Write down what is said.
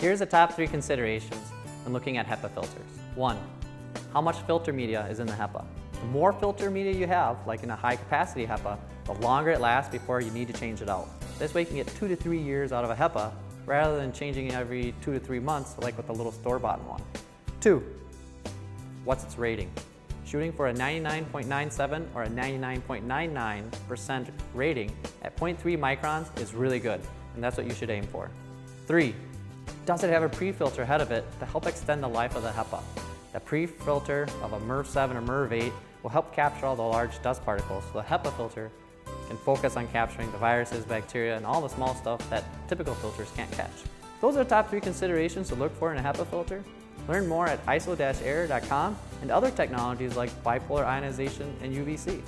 Here's the top three considerations when looking at HEPA filters. One, how much filter media is in the HEPA. The more filter media you have, like in a high capacity HEPA, the longer it lasts before you need to change it out. This way you can get two to three years out of a HEPA rather than changing it every two to three months like with the little store-bought one. Two, what's its rating? Shooting for a 99.97 or a 99.99% rating at 0.3 microns is really good, and that's what you should aim for. Three, does it have a pre-filter ahead of it to help extend the life of the HEPA? The pre-filter of a MERV 7 or MERV 8 will help capture all the large dust particles, so the HEPA filter can focus on capturing the viruses, bacteria, and all the small stuff that typical filters can't catch. Those are the top three considerations to look for in a HEPA filter. Learn more at iso-aire.com and other technologies like bipolar ionization and UVC.